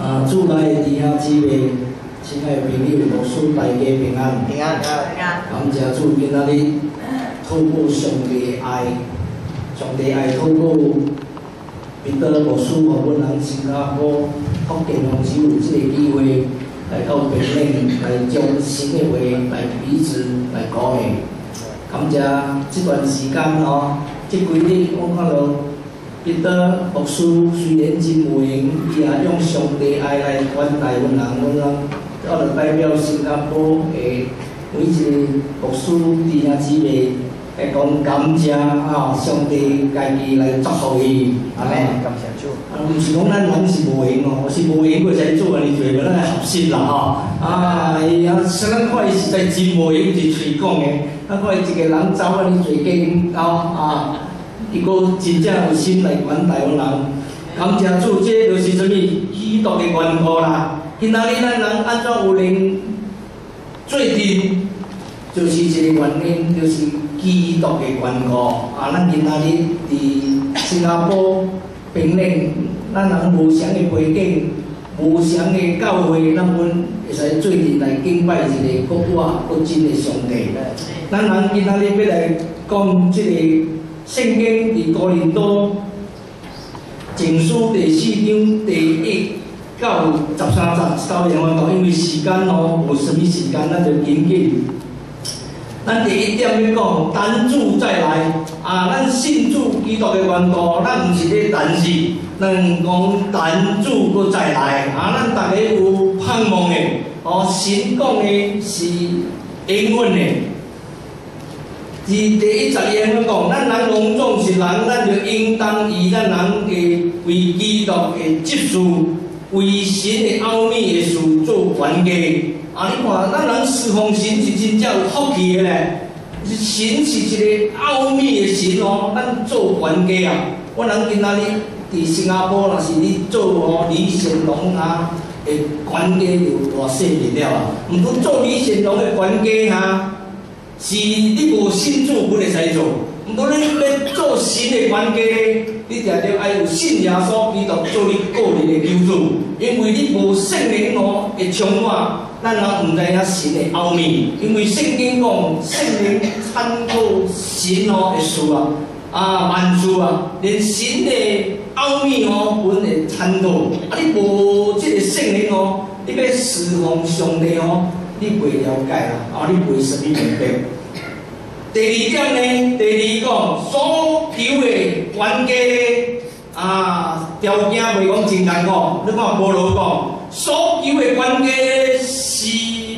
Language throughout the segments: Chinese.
啊，祝来的弟兄姊妹、亲爱的朋友、牧师大家平安。平安，感谢主，今仔日透过上帝的爱，上帝爱透过彼得牧师和阮人新加坡福建牧师有这个机会来到平岭，来将新的话来彼此来讲的。感谢这段时间哦，这几日我看到彼得牧师虽然真有闲，伊也用上帝爱来款待阮人，阮人我着代表新加坡的每一个牧师弟兄姊妹来讲感谢啊，上帝家己来祝福伊，阿妹，感谢主。啊，毋是讲咱人是无闲哦，是无闲过才做安尼做，无咱来合适啦吼。啊，伊啊，虽然看伊实在真无闲，是喙讲的，咱看伊一个人走安尼做计较啊，伊阁真正有心来管台湾人。感谢主，这就是什物基督的缘故啦。今仔日咱人安怎有能做阵，就是一个原因，就是基督的缘故。啊，咱今仔日伫新加坡。平岭，咱人无相的背景，无相的教会，咱阮会使做阵来敬拜一个国活国真的上帝。咱人今仔日要来讲即个圣经伫高林多前书第四章第一到十三节，稍微我讲，因为时间哦，无什么时间，咱就紧紧。咱第一点要讲，单主再来啊！咱信主基督的缘故，咱毋是咧单事，咱讲单主搁再来啊！咱大家有盼望的，哦，神讲的是永远的。伫第一十页我讲，咱人拢总是人，咱就应当以咱人的为基督的职事，为神的奥秘的事做管家。啊！你看，咱人侍奉神是真正有福气的咧。神是一个奥秘的神哦，咱做管家啊！我人今仔日伫新加坡，若是你做哦李显龙啊的管家就偌细面了啊！毋过做李显龙的管家哈，是你无信主不会使做。毋过你要做神的冤家咧，你定着爱有信耶稣基督做你个人的救主，因为你无圣灵哦会充满。咱也毋知影神的奥秘，因为圣经讲圣灵参透神哦的事啊，啊万事啊，连神的奥秘哦，阮会参透。啊，你无即个圣灵哦，你要侍奉上帝哦，你袂了解啦，啊，你袂什么明白。第二点呢，第二讲所求的冤家啊，条件袂讲真艰苦。你看无路讲，所求的冤家。是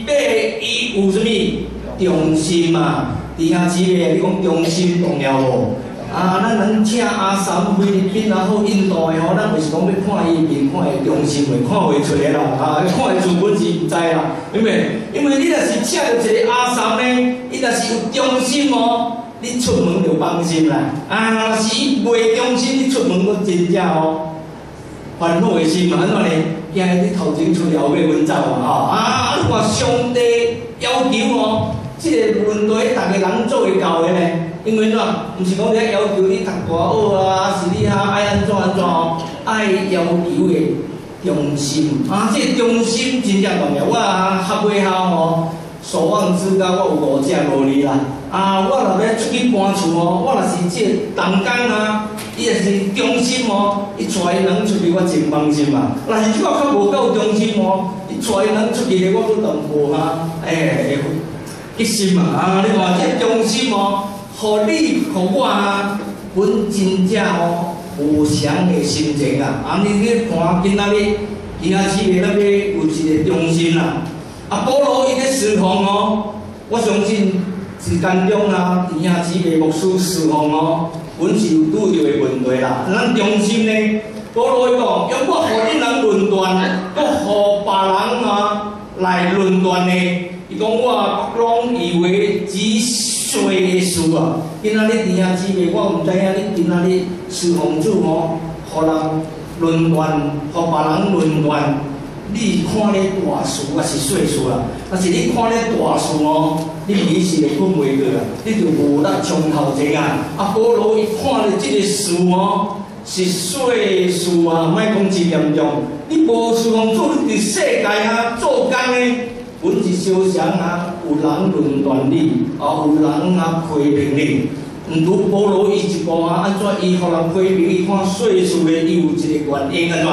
要伊有啥物忠心嘛？弟兄姊妹，你讲忠心重要无？啊，咱能请阿三菲律宾也好，印度的吼，咱袂是讲要看伊面，看伊忠心袂看袂出啦。啊，看伊自本是毋知啦，因为因为你若是请到一个阿三呢，你若是有忠心哦，你出门就放心啦。啊，若是伊袂忠心，你出门佫真正哦，烦恼的心嘛，安怎呢？惊你头前出了尾稳走嘛吼啊！我上帝要求哦，即个问题逐个人做会到的呢？因为怎？毋是讲你要求你读大学啊，是你哈爱安怎安怎哦？爱要求的忠心啊！即个忠心真正重要。我啊，合会校吼，所望之高，我有五只无哩啦。啊，我若要出去搬厝哦，我若是即个动工啊。伊也是忠心哦，伊带伊人出去，我真放心嘛。若是即个较无够忠心哦，伊带伊人出去咧，我都当无哈，哎，一心嘛啊！你看这忠心哦，互你互我啊，本真正哦，无常的心情啊。啊，你去看今仔日，今仔姊妹那边有一个忠心啦。啊，保罗伊咧侍奉哦，我相信是间中啊，弟兄姊妹牧师侍奉哦。阮是有拄着的问题啦，咱中心呢，保罗伊讲，要我互恁人论断，搁互别人啊来论断呢？伊讲我拢以为只碎的事啊。今仔日弟兄姊妹，我毋知影恁今仔日侍奉主哦，互人论断，互别人论断，你看咧大事还是小事啊？但是你看咧大事哦。你平时就困袂过啊，你就无力从头前啊。啊，保罗伊看了即个事哦，是岁数啊，莫讲真严重。你无事奉主，你伫世界啊做工诶，本是相像啊，有人论断你，啊有人啊批评你。毋如保罗伊一步啊，安怎伊互人批评？伊看岁数的伊有一个原因安怎？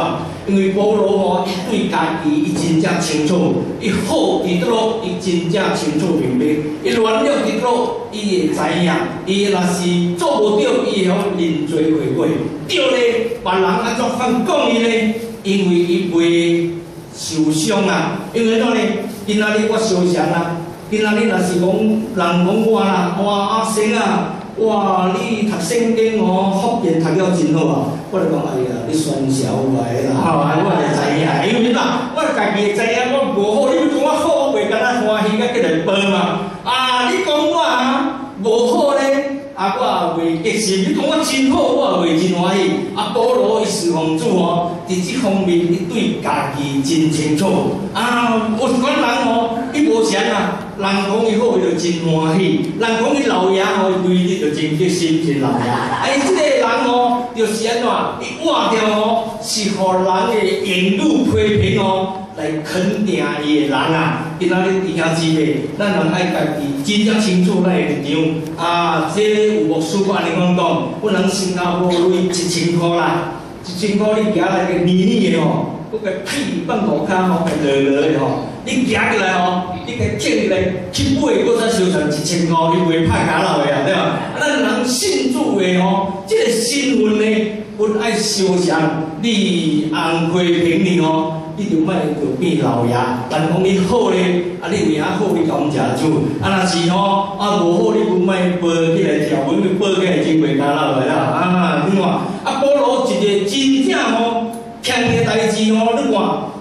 因为保罗吼，伊对家己伊真正清楚，伊好伫倒落，伊真正清楚明白。伊乱了伫倒落，伊会知影。伊若是做无到，伊会晓认罪悔过。对咧，别人安怎反讲伊咧？因为伊袂受伤啊。因为怎呢？今仔日我受伤啊，今仔日若是讲人讲我啦，我阿生啊！哇！你读圣经哦，福音读了真好啊！我就讲哎呀，你算小鬼啦，吼！我就知影，因为哪，我家己知影，我无好，你咪讲我好，我袂敢若欢喜甲叫来报嘛。啊！你讲我啊，无好咧，啊，我也袂激心。你讲我真好，我也袂真欢喜。啊，保罗伊是奉主哦，伫即方面伊对家己真清楚。啊，有款人哦，伊无啥啊。人讲伊好，伊就真欢喜；人讲伊老爷吼，伊对你就真激心，真老爷。哎，即个人哦，就是安怎？伊活掉哦，是互人的言语批评哦，来肯定伊的人啊。今仔日弟兄姊妹，咱人爱家己真正清楚咱的立场啊。这有牧师安尼讲讲，阮人新加坡钱一千箍啦，一千箍你行来个年年的吼。嗰个屁放五骹吼，落落的吼，你行起来吼，你个捡起来去买，搁再收成一千箍，你袂歹假老的啊，对吧？咱人信主的吼，即个身份呢，本爱相像你红批评你吼，你就莫就变老爷。但讲你好咧，啊你为啊好，你感谢主。啊若是吼，啊无好，你本莫报起来条文，你报起来真袂假老的啦。啊，你看，啊保罗一个真正吼。听个代志哦，你看，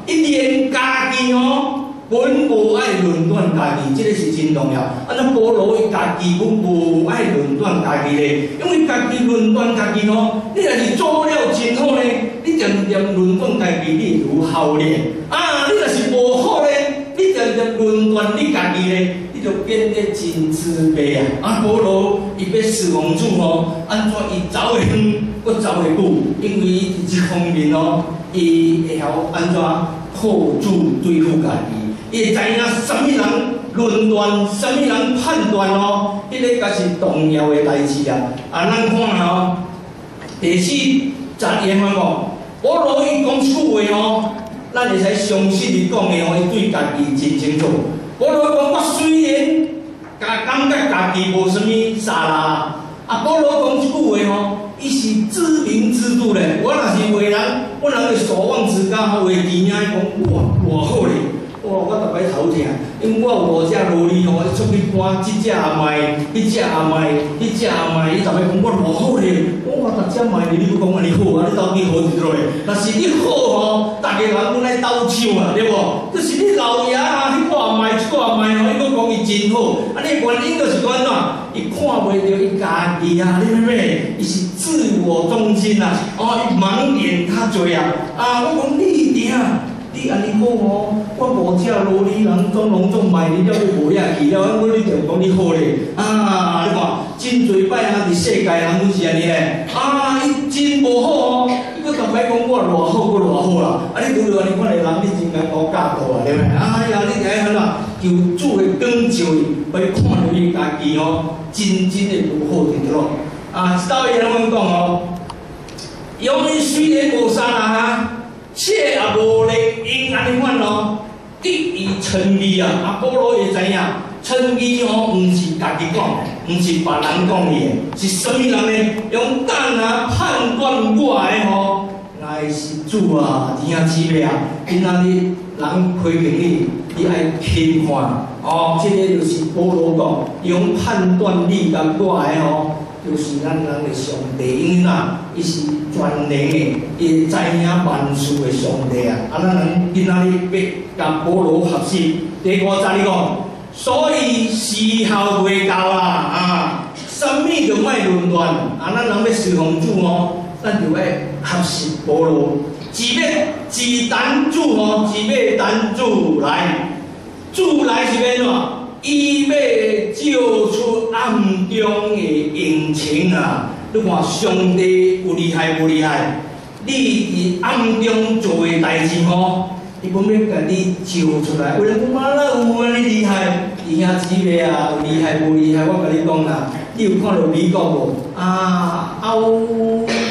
一连家己哦，本无爱论断家己，这个是真重要。啊，那保罗伊家己本无爱论断家己咧，因为家己论断家己哦，你若是做了真好咧，你常常论断家己，你有效咧。啊，你若是无好咧，你常常论断你家己咧，你就变得真自卑啊。啊，保罗伊要侍奉主哦，安怎伊走会远？我走会久，因为伊即方面哦，伊会晓安怎靠住对付家己，伊会知影什么人论断，什么人判断哦，迄个才是重要的代志啊！啊，咱看下哦，第四十言话讲，保罗伊讲出话哦，咱会使相信伊讲的哦，伊对家己真清楚。保罗讲，我虽然家感觉家己无什物啥啦，啊，保罗讲一句话哦。伊是知名知度咧，我若是为人，我人会所望之家，为弟兄讲，哇，偌好咧，我逐摆头疼，因为我有五只萝莉吼，出去搬，即只也卖，迄只也卖，迄只也卖，伊逐摆讲我偌好咧，哇，逐只卖咧，你讲安尼好啊，你到底好伫落咧？若是你好吼，逐个人拢来斗抢啊，对无？就是你老爷啊，迄个也卖，即个也卖吼，伊讲讲伊真好，安尼原因就是安怎？伊看袂着伊家己啊，你明白？伊是。自我中心啊，哦，伊盲点较多啊！啊，我讲你听，你安尼好哦，我无只罗里人总拢总卖你了，你无遐去了，我你就讲你好咧。啊，你看真侪摆啊，伫世界人拢是安尼咧。啊，伊真无好哦，伊搁逐摆讲我偌好，我偌好啦。啊，你拄着安尼款的人，你真该搞教导啊，对袂？哎呀，你睇下啦，求主的光照，可以看到伊家己哦，真正的如何伫落。啊，知道伊安怎讲哦？由于虽然无啥人啊，却也无咧因安尼款咯，得意称义啊！啊，保罗会知影，称义哦，毋是家己讲，毋是别人讲的，是什么人呢？用胆啊判断过来吼，乃是主啊！弟兄姊妹啊，今仔日人批评你，你爱轻看哦。这个就是保罗讲，用判断力甲过来吼。就是咱人的上帝，因为呐，伊是全能的，伊知影万事的上帝啊！啊，咱人今仔日要甲保罗学习，第五十你讲，所以时候未到啦啊！什么就莫论断啊！咱人要侍奉主哦，咱就要学习保罗，只要只等主哦，只要等主来，主来是变怎？伊要照出暗中的隐情啊！你看上帝有厉害无厉害？你伫暗中做诶代志吼，伊本要甲你照出来。有人讲啊，那有安尼厉害？弟兄姊妹啊，有厉害无厉害？我甲你讲啦，你有看到美国无？啊，奥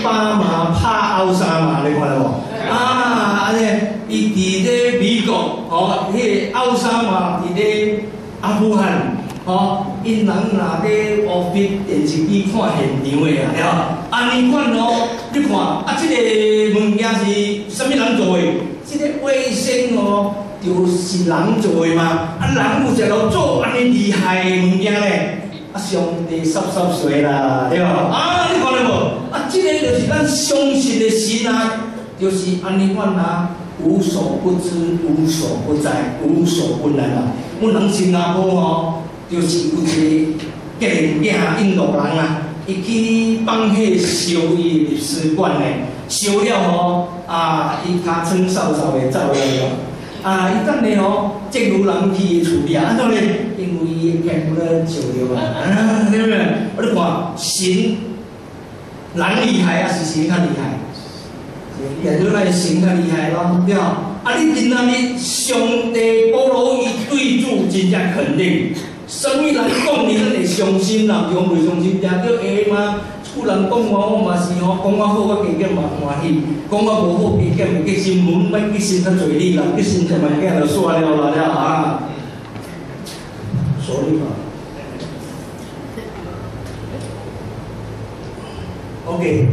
巴马拍奥沙马，你看到无？啊，安尼，伊伫咧美国，吼，迄个奥沙马伫咧阿富汗。吼，因人若咧乌比电视机看现场的啊，了，安尼款哦，你看啊，即个物件是啥物人做的？即个卫星哦，就是人做的嘛。啊，人有一路做安尼厉害的物件咧，啊，上帝湿湿碎啦，对吧？啊，你看到无？啊，即个就是咱相信的神啊，就是安尼款啊，无所不知、无所不在、无所不能啊。阮人新加坡哦。就是有一个电影印度人啊，伊去放迄烧伊历史馆嘞，烧了吼啊，伊尻川扫扫的走了啊，伊等下吼，正如人去处理啊，安怎呢？因为伊见不了照了啊，对不对？我你看神，人厉害还是神较厉害？也就那神较厉害咯，对啊，啊，你今仔日上帝保罗伊对主真正肯定。什么人讲你咱会伤心啦？如果袂伤心，听到下吗？有人讲我，我嘛是吼，讲我好，我加减嘛欢喜；讲我无好，加减有决心，门莫决心较侪力啦，决心就慢慢就煞了啦了啊！所以嘛，OK，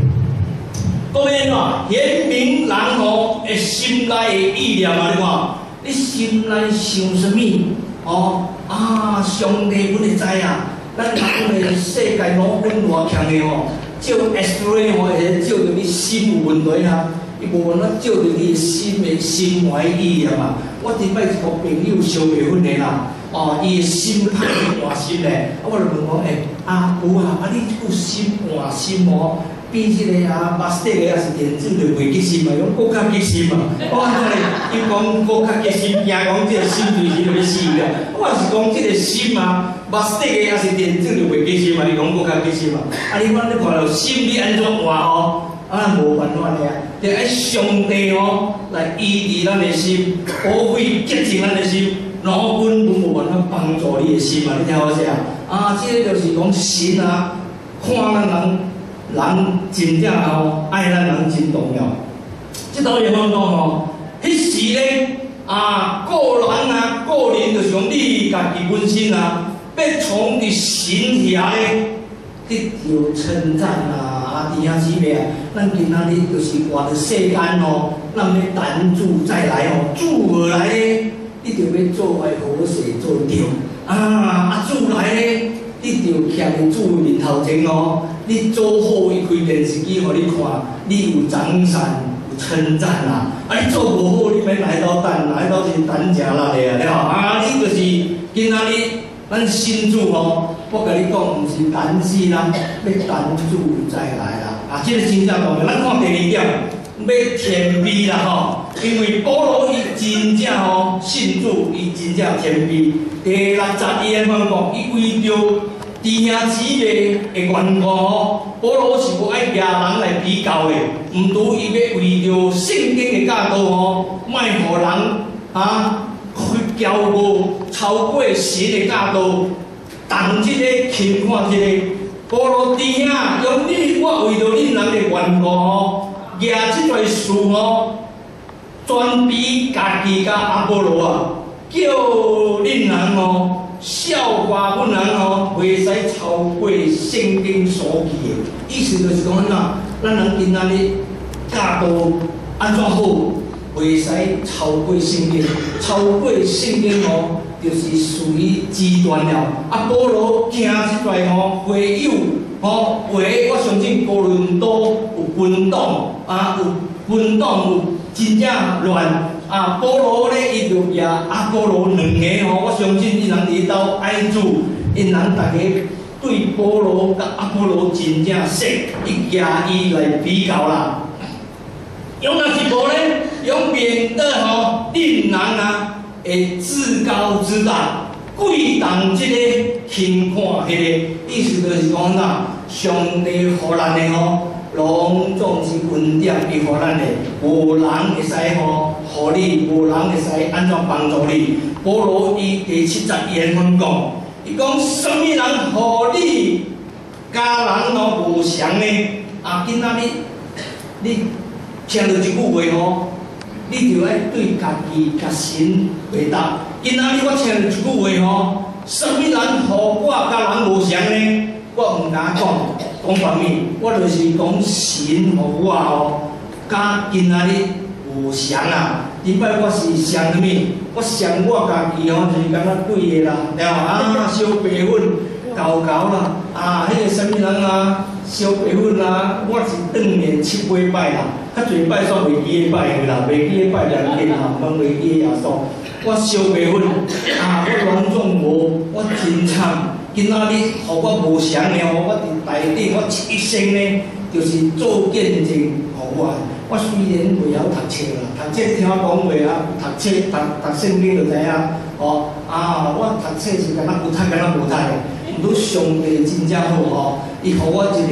各位喏，显明人吼诶心内诶意念啊！你看，你心内想什么？哦。啊，上帝本会知啊，咱咱个世界脑分偌强个吼，照 X ray 吼会照着你心有问题啊，伊无法照着你心诶心怀意念嘛。我顶摆一个朋友烧未婚诶啦，哦，伊的心歹换心咧，啊，我就问我，诶，啊有啊，啊你有心换心哦？变即个啊，巴斯蒂个也是电子就袂激心嘛，用国较激心嘛。我讲咧，伊讲国较激心，惊讲即个心随时就要死个。我是讲即个心嘛，巴斯蒂个也是电子就袂激心嘛，你讲国较激心嘛。啊，你看你看到心你安怎换吼？啊，无办法咧，得爱上帝吼来医治咱的心，保卫洁净咱的心，脑根本无办法帮助你的心嘛。你听我讲，啊，即个就是讲神啊，看咱人。人真正吼爱咱人真重要，即道也讲讲吼，迄时咧啊，个人啊，个人就是讲你家己本身啊，要从伫神遐咧得到称赞啊，啊弟兄姊妹啊，咱今仔日就是活伫世间吼，咱要等主再来哦，主而来咧，你着要做爱好事做着啊，啊主来咧，你着徛伫主面头前哦。你做好伊开电视机互你看，你有掌声有称赞啦。啊，你做无好，你免来到等，来到是等食啦的啊，对吼。啊，你就是今仔日咱新主哦，我甲你讲，毋是等死啦，要等主再来啦。啊，即个真正重要。咱看第二点，要谦卑啦吼，因为保罗伊真正吼信主，伊真正谦卑。第六十一节讲，伊为着。弟兄姊妹的缘故吼，保罗是无爱亚人来比较的，毋拄伊要为着圣经的教导吼，莫互人啊去骄傲超过神的教导，当即个轻看即个。保罗弟兄用你我为着恁人的缘故吼，举即块事吼，转比家己甲阿波罗啊，叫恁人哦。笑话不能哦，袂使超过圣经所记的。意思就是讲呐，咱人今仔日教导安怎好，袂使超过圣经。超过圣经哦，就是属于极端了。啊，保罗行即块吼，会有吼，会我相信哥伦多有分党啊，有分党有真正乱。啊，保罗咧，伊就也阿波罗两个吼，我相信伊人伫到爱主，因人大家对保罗甲阿波罗真正识，伊举伊来比较啦。用那是无咧？用免得吼令人啊会自高自大，贵当即个轻看迄个，意思就是讲呐，上帝互咱的吼，拢总是恩典伊互咱的，无人会使吼，互你，无人会使安怎帮助你。保罗伊第七十言分讲，伊讲什么人互你，家人拢无常呢？啊，今仔日你听到一句话吼，你就爱对家己、甲神回答。今仔日我听到一句话吼，什么人互我甲人无常呢？我毋敢讲，讲方面，我就是讲神互我哦，甲今仔日有常啊。顶摆我是想啥物？我想我家己哦，就是感觉贵个啦，对无啊，烧白粉，搞搞啦，啊，迄个什么人啊，烧白粉啊，我是当年七八摆啦，较侪摆煞袂记个摆个啦，袂记个摆两日啊，拢袂记个耶稣。我烧白粉，啊，我隆重无，我真惨。今仔日，互我无常了，我伫内底，我一生呢，就是做见证，互我。我虽然袂晓读册啦，读册听我讲话啊，读册读读圣经就知影。哦，啊，我读册是敢若有读，敢若无读的。毋过上帝真正好吼，伊互我一个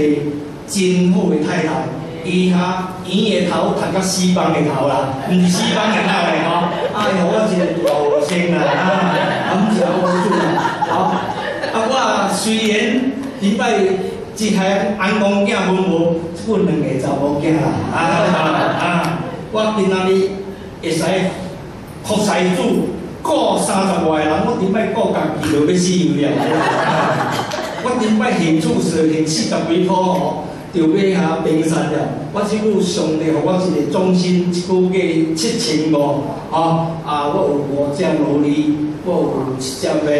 真好的太太，伊哈圆个头读到四方个头啦，毋是四方个头嘞吼。啊，伊互我一个大生啦，啊，感谢我主啦，好。我虽然礼拜一下安公囝分无，阮两个查某囝啦，啊啊，我今仔日会使服侍主过三十外人，我顶摆过家己就要死有了。我顶摆现主是现四十几箍吼，就要遐平散了。我即句上帝互我一个终身一句价七千五，吼啊，我有五只罗力。我有一只马，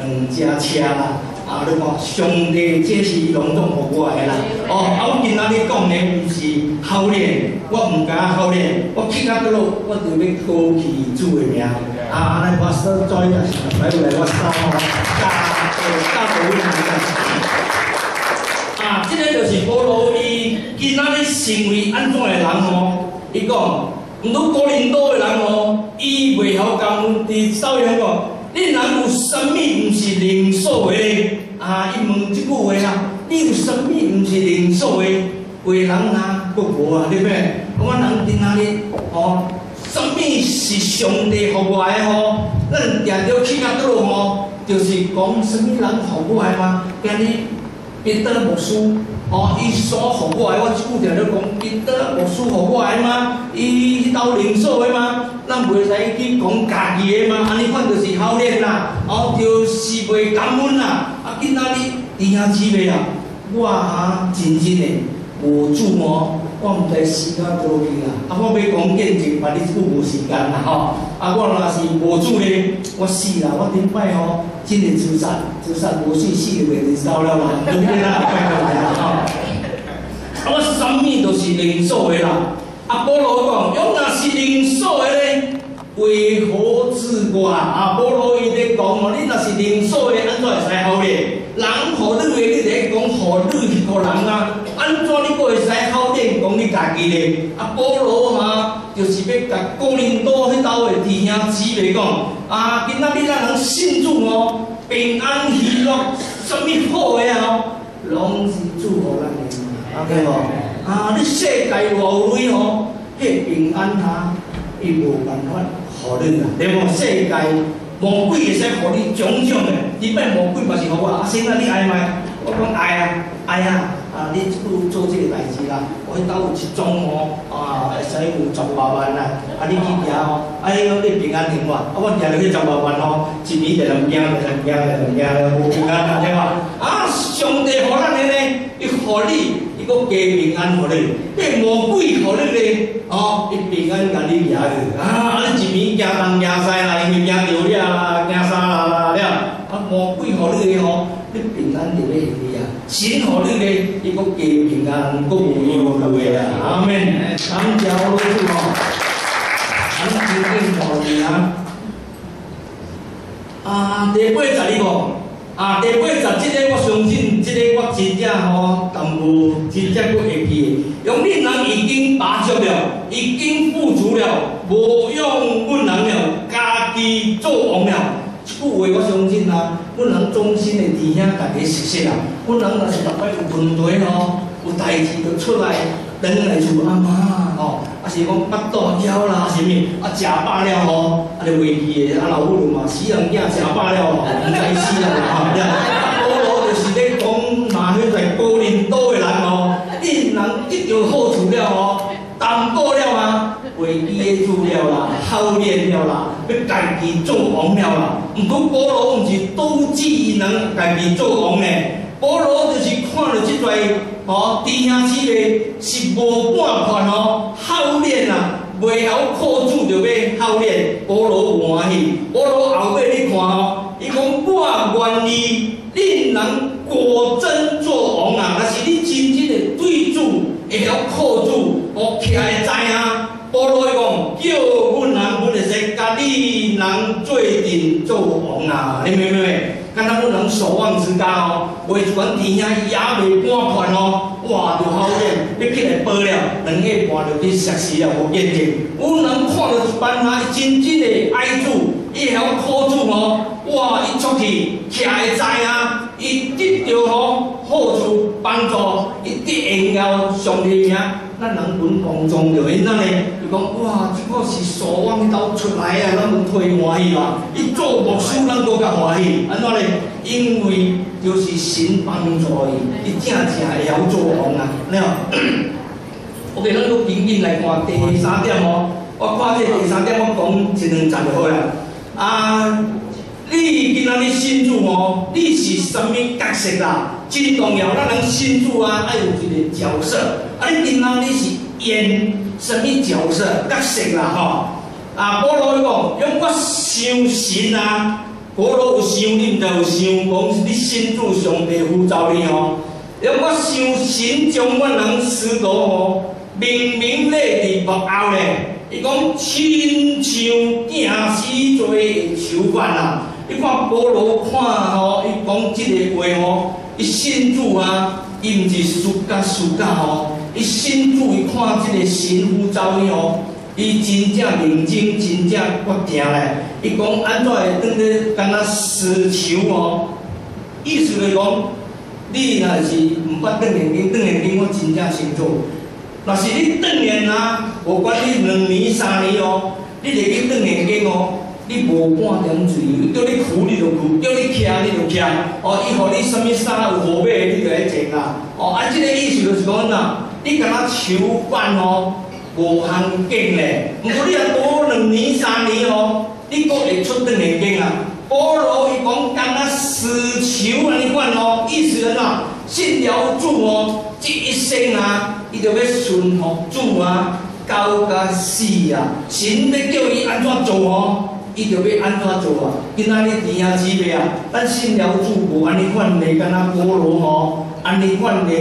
两只车啦，啊！你看，上帝这是拢总互我的啦。哦，啊！我今仔日讲的毋是好练，我毋敢好练，我去到倒落，我就要高举主的名。啊！安尼我所在也是来来我三吼，加呃加保护啊！即个就是保罗伊今仔日成为安怎的人哦？伊讲。毋过高林多的人哦，伊袂晓讲伫少年讲，恁人有啥物毋是零数的？啊，伊问即句话啦，你有啥物毋是零数的？话人啊，佫无啊，对不对？我人伫哪里？哦，啥物是上帝互我的吼？咱定着去到倒吼，就是讲啥物人互我的吗？今日彼得牧师。哦，伊所互我的，我即句定咧讲，彼得牧师互我的吗？伊迄兜零数的吗？咱袂使去讲家己的吗？安尼款就是好念啦，哦，就是袂感恩啦。啊，今仔日弟兄姊妹啊，我啊真真的无主哦，我毋知时间倒去啦。啊，我要讲见证，万你即句无时间啦吼。啊，我若是无主咧，我死啦！我顶摆吼。今年自杀，自杀无信死个袂走了啦，对不对啦？啊，我什么都是零数的啦。啊，保罗讲，用若是零数的咧，为何自怪？啊，保罗伊咧讲哦，你若是零数的，安怎会使好咧？人何你的，你在讲何你一个人啊？安怎你会使好你家己咧？啊，保罗哈，就是要甲哥林多迄兜的弟兄姊妹讲，啊，今仔日咱能信主哦，平安喜乐，什么好个哦，拢是祝福咱的，OK 无？啊，你世界无有钱哦，迄平安哈，伊无办法互你啦，对无？世界。魔鬼会使互你种种的，你摆魔鬼嘛是互我，啊，先啊，你爱吗？我讲爱啊，爱啊，啊，你做做这个代志啦，我迄兜有一种哦，啊，会使有十八万啦，啊，你去赢哦，啊，你讲你平安听话，啊，我赢了迄十八万哦，一年就两惊，两惊，两惊，无平安，听话，啊，上帝互咱的呢，伊互你。伊讲加平安互你，迄魔鬼互你咧，哦，伊平安甲你赢去，啊，你一年惊东惊西啦，因为惊着了啦，惊啥啦啦了，啊，魔鬼互你咧吼，你平安就要去啊，神互你咧，伊讲加平安，佫无忧虑啊，阿门，感谢老师吼，咱今天讨论啊，啊，第八十二个。啊，第八十即个，我相信即个我真正吼，淡薄真正佫会记。用恁人已经拔足了，已经富足了，无用阮人了，家己做王了。即句话我相信啊，阮人忠心的弟兄，大家熟悉啦。阮人若是逐摆有问题吼，有代志就出来，等来厝阿妈吼，啊是讲腹肚枵啦，是物啊食饱了吼，啊就袂记诶，啊老母嘛死人囝食饱了吼，毋知死人吼，啊保罗就是咧讲嘛，迄在高林岛诶人吼，恁人得着好处了吼，淡薄了啊。为记诶主了啦，好练了啦，要家己做王了啦。毋过保罗毋是都志伊能家己做王呢？保罗就是看着即个吼弟兄姊妹是无半款吼，好练啦，袂晓靠主就要好练。保罗欢喜，保罗后尾你看吼，伊讲我愿意，恁能果真做王啊！若是你真正的对主会晓靠主，哦徛会知影。保罗讲，叫阮人，阮会使甲你人做阵做王啊！你明唔明？敢若阮人守望之家哦，为一款弟兄也袂半款哦，哇，就好练，你起来报了，两个半就去实习了，无见证。阮人看到一班啊，真正的爱主，伊会晓靠主哦，哇，伊出去徛会知啊，伊得着吼好处帮助，伊得荣耀上帝名。咱人本公众就因怎呢？就讲哇，这个是所望迄兜出来啊，咱们推欢喜嘛。伊做牧师，咱更加欢喜。安怎呢？因为就是神帮助伊，伊正正会晓做王啊。你好，OK，咱都紧紧来看第三点哦。我看这第三点，我讲一两站就好了。啊，你今仔日信主哦，你是什么角色啦？真重要，咱人信主啊，爱有一个角色。啊！你今仔日是演什么角色角色啦？吼！啊，保罗伊讲，用我相信啊，保罗有想你，就有想讲你身主上帝呼召你哦。用我相神将我人使徒哦，明明咧伫幕后咧。伊讲亲像惊死罪囚犯啊！你看保罗看吼，伊讲即个话吼，伊信主啊，伊毋是输甲输甲吼。伊身主伊看即个神呼召伊哦，伊真正认真，真正决定咧。伊讲安怎会当咧敢若死囚哦？意思就是讲，你若是毋捌转眼睛，转眼睛我真正清楚。若是你转眼啊，无管你两年三年哦，你入去转眼睛哦，你无半点自由，叫你哭你就哭，叫你徛你就徛。哦，伊互你什物衫有好买，你就来穿啦。哦，啊，即个意思就是讲呐。你敢若囚犯哦，无限劲咧。毋过你若多两年三年哦，你阁会出转眼睛啊。保罗伊讲敢若死囚安尼款哦，意思是呐？信了主哦，这一生啊，伊就要顺服主啊，到甲死啊。神要叫伊安怎做哦，伊就要安怎做啊。今仔日弟兄姊妹啊，咱信了主无安尼款咧，敢若保罗吼。安尼款的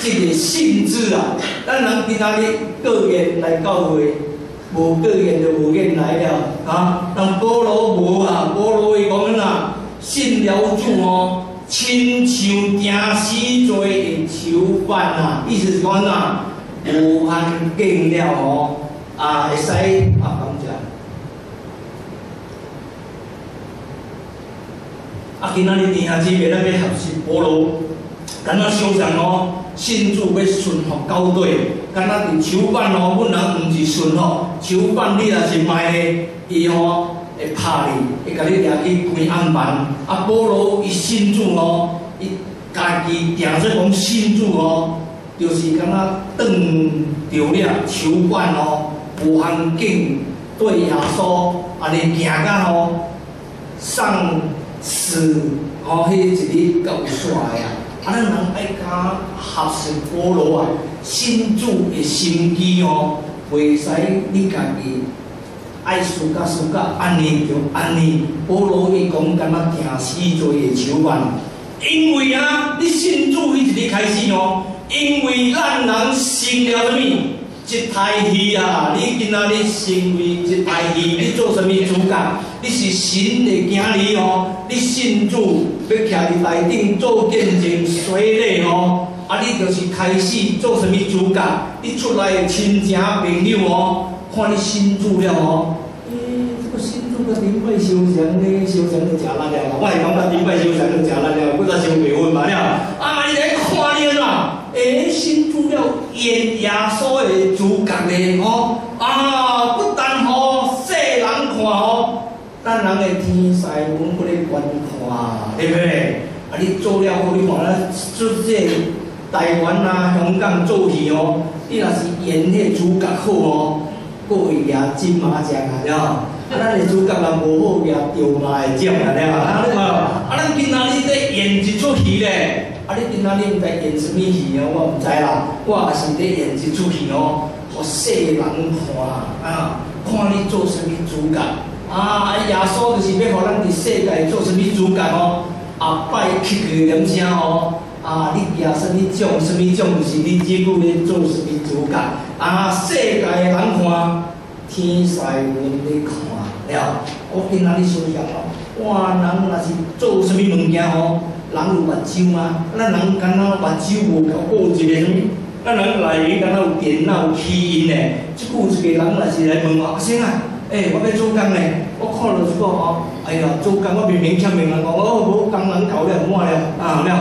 即个性质啊，咱人今仔日个人来教会，无个人就无人来了啊。人保罗无啊，保罗伊讲呐，信了主哦，亲像惊死罪的囚犯啊，意思是讲呐，无限敬了哦，啊会使，感谢。啊，今仔日弟兄姊妹咱要学习保罗。敢若想象哦，信主要顺服到底。敢若伫囚犯哦，阮人毋是顺服囚犯，你若是卖的，伊吼会拍你，会甲你掠去关暗房。啊，保罗伊信主哦，伊家己定做讲信主哦，就是敢若当着了囚犯哦，无限敬对耶稣安尼行甲吼上是哦，迄一日够煞呀。啊，咱人爱甲学习保罗啊，信主的心机哦，袂使你家己爱输甲输甲，安尼就安尼。保罗伊讲敢若定死罪的囚犯，因为啊，你信主迄一日开始哦，因为咱人信了什物？一台戏啊！你今仔日成为一台戏，你做什么主角？你是神的囝儿哦！你信主要徛伫内顶做见证、洗礼哦！啊，你就是开始做什么主角？你出来的亲情朋友哦，看你信主了哦。诶，这个信主个顶摆修祥呢，修祥就食力了。我系讲个顶摆修祥就食力了，不知收几分嘛了。啊！你来看你啦，诶，新主了演耶稣的主角咧吼，啊，不但好世人看吼，咱人的天使们不咧观看，对不对？啊，你做了好，你看咱做这台湾啊、香港做戏哦，你若是演迄主角好哦，各会赢金马奖啊，了。啊，咱的主角若无好，赢丢马的奖啊，了。啊，你看，啊，咱今仔日在演一出戏咧。啊！你今仔日在演什么戏哦？我毋知啦。我也是在演一出戏哦，互世人看啊，看你做什么主角啊！啊耶稣就是要互咱伫世界做什么主角哦。啊，拜七个点声哦。啊，你举什么奖？什么奖？就是你即久咧做什么主角啊？世界人看，天使们咧看了。我今仔日想想哦，哇，人若是做什么物件哦？人有目睭吗？咱人敢若目睭无够顾一个什物？咱人内面敢若有电脑起因诶？即久一个人若是来问我阿生啊，诶，我要做工呢，我看到即个吼，哎呀，做工我明明欠明人讲，我无工人搞了，满了啊了，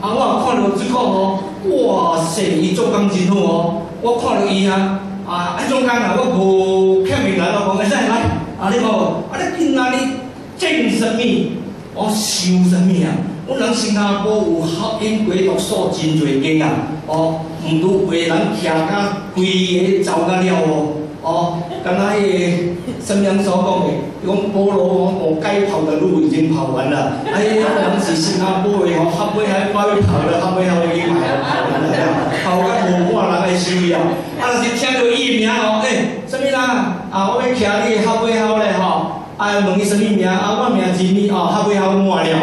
啊我看到即个吼，哇塞，伊做工真好哦，我看到伊啊，啊啊做工啊，我无欠明人我讲，会使来，啊你无，啊你今仔日种什物？我想什物啊？阮人新加坡有福音鬼读所真侪间啊！哦，毋拄为人徛甲规个走甲了哦！哦，敢若迄个圣经所讲的，伊讲菠萝王哦，该跑的路已经跑完了。哎呀，人是新加坡的哦，合尾还快跑了，合尾还已经跑跑完了，跑甲无半人来收了。啊，啊若是听到伊的名哦，诶，什物人啊？我要徛你个合尾后咧吼，啊，问伊什物名？啊，我名字咪哦，合尾后满了。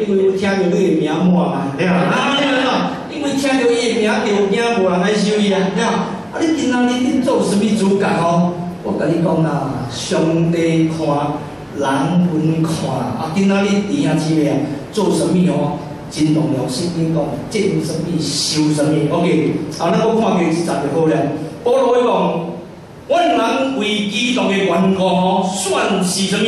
因为我听到你的名满嘛，对啊，啊，你们啊，因为听到伊的名，就惊无人来收伊啊，对啊。啊，你今仔日你做什么主角哦？我甲你讲啦，上帝看，人分看，啊，今仔日弟兄姊妹啊，做什么哦？真重要，圣经讲，种什么收什么，OK。啊，咱我看几十就好了。保罗讲，阮人为基督的缘故吼，算是什么？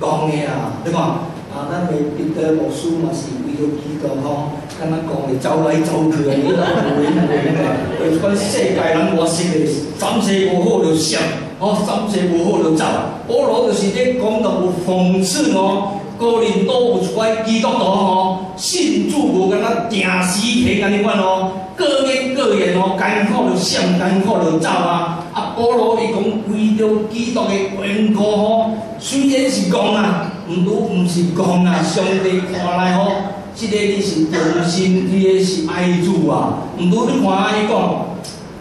讲的啊，你看。啊，咱的彼得牧师嘛是为了基督吼，敢若讲的走来走去的，你都无闲闲的。为款世界人活实的，暂时无好就想，哦，三世无好就走。保罗就是咧讲到有讽刺哦，个人都有一块基督徒吼，信主无敢若定死体安尼款哦，各言各言哦，艰苦就想，艰苦就走啊。啊，保罗伊讲为了基督的缘故吼，虽然是讲啊。毋拄毋是讲啊，上帝看来吼，即个你是忠心，你个是爱主啊。毋拄你看伊讲，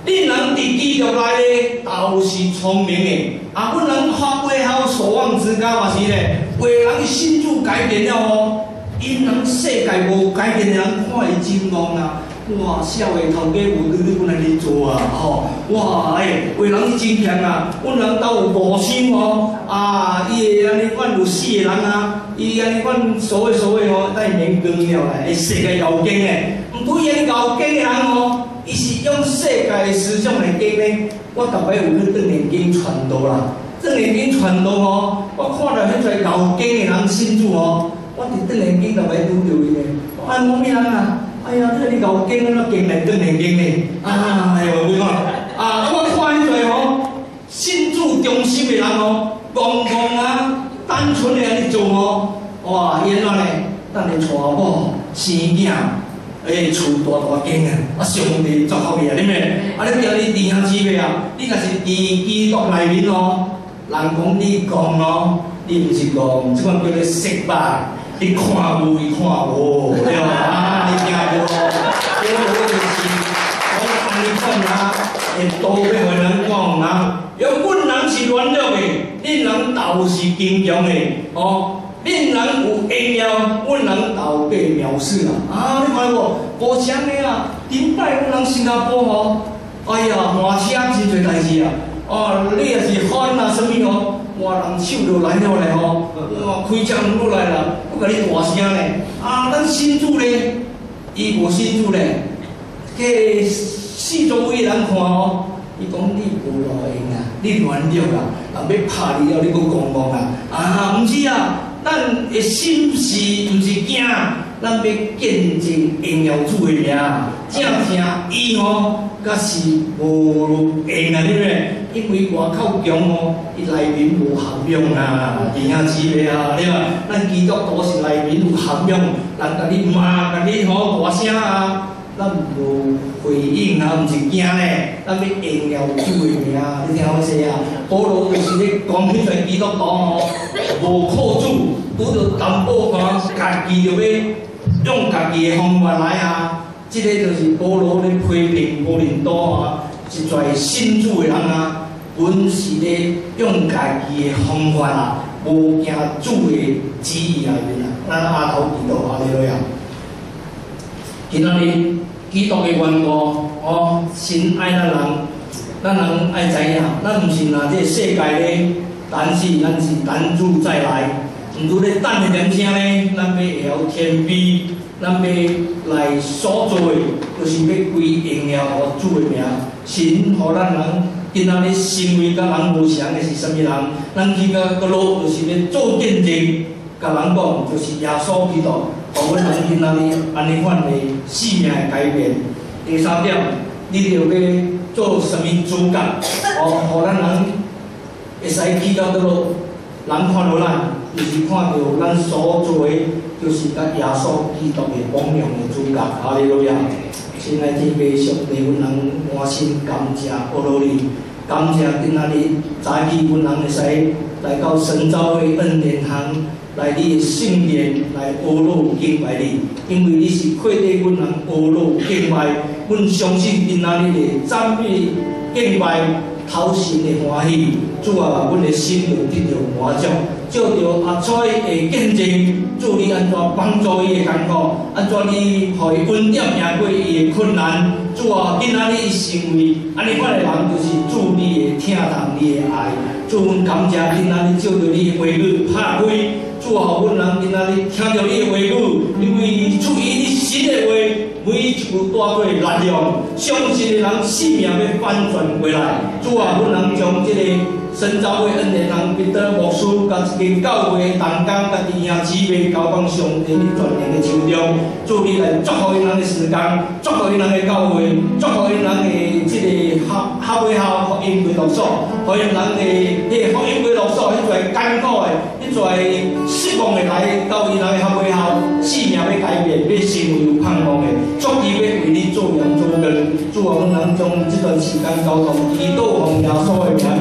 你人伫基督内都是聪明的，啊，阮人发挥好所望之家嘛是咧，为人心主改变了哦，因人世界无改变人看伊真戆啊。哇！小的头家有你你本来去做啊，吼！哇！哎，为人真强啊！阮人都有五心哦，啊！伊会安尼款有四个人啊，伊安尼款所谓所谓哦，但免讲了来，世界要紧的，毋对因要紧的人哦，伊是用世界的思想来经呢。我逐摆有去转念经传道啦，转念经传道哦，我看到迄个要紧的人信主哦，我伫转念经逐摆拄着伊咧，我讲某物人啊。哎呀，你你搞经那经来更来经呢？啊，哎呦，我讲啊，我看迄个吼，信主忠心的人哦，公公啊，单纯的安尼做哦，哇，原来呢，咱的娶某生囝，哎，厝大大间啊，啊，上帝祝福伊啊，你咩？啊，你今日弟兄姊妹啊，你若是伫基督内面哦，人讲你讲哦，你毋是讲，即款叫做失败。你看无，伊看无，对吧？啊，你听无？因为我就是，我安尼讲啊，会多要互人讲啊。因为阮人是软弱的，恁人斗是坚强的，哦。恁人有会了，阮人斗被藐视啊。啊，你看无？无像的啊，顶摆阮人新加坡吼，哎呀，换车真侪代志啊。哦，你也是翻啊，什么哦？哇，人手就来了嘞吼！哇，开车拢来了，我甲你大声嘞！啊，咱新主咧，伊无新主咧，计四周围人看吼，伊讲你无路用啊，你软弱啊，人要拍你了，你阁讲讲啊！啊，毋是啊，咱的心事毋是惊，咱要见证荣耀主的名，正正伊吼，甲是无用啊，对不对？因为外口强吼，伊内面无涵养啊，弟兄姊妹啊，对吧？咱基督徒是内面有涵养，人甲你骂，甲你吼大声啊。咱无回应啊，毋是惊咧，咱要荣耀主的名，你听我说啊。保罗就是咧讲起在基督徒吼，无靠主，拄着担保讲家己就要用家己的方法来啊。即个就是保罗咧批评哥林多啊，一侪信主的人啊，阮是咧用家己的方法啊，无惊主的旨意内面啊。咱阿头祈祷阿利路亚。今仔日。基督的缘故，哦，神爱咱人，咱人爱知影，咱毋是拿这世界咧，但是咱是等主再来，毋如咧等的点声咧，咱要会晓谦卑，咱要来所做，就是要归荣耀互主的名。神互咱人今仔日成为甲人无相的是啥物人？咱去到个路，就是要做见证，甲人讲，就是耶稣基督。互阮人今仔日安尼款的性命改变。第三点，你着要做什物主角？哦，互咱人会使去到倒落，人看到咱，就是看到咱所做的，就是甲耶稣基督的榜样的主角。哈利路亚！亲爱的弟兄姊妹，阮人满心感谢保罗你，感谢今仔日早起阮人会使来到神召会恩典堂。来你的圣殿来阿罗敬拜你，因为你是配得阮人阿罗敬拜，阮相信今仔日的赞美敬拜讨神的欢喜，主啊，阮的心就得到满足，借着阿彩的见证，祝你安怎帮助伊的艰苦，安怎你互伊稳定赢过伊的困难，主啊，今仔日伊成为安尼款的人，就是主你的疼痛，你的爱，主阮感谢今仔日照着你的话语拍开。主啊，阮人今仔日听到你的话语，因为出于你神的话，每一句带做力量，相信的人生命要翻转过来。主啊，阮人将即个。神召的恩典堂彼得牧师甲一个教会同工甲弟兄姊妹交帮上帝的全能的手中，祝你来祝福因人的时间，祝福因人的教会，祝福因人的即个合合会校福音归路所，互因人的迄个福音归路所，迄侪艰苦的，迄侪失望的来到因人的合会校，生命要改变，要成为有盼望的，祝羊中人，祝我们中这段时间高考一渡红霞，硕果满。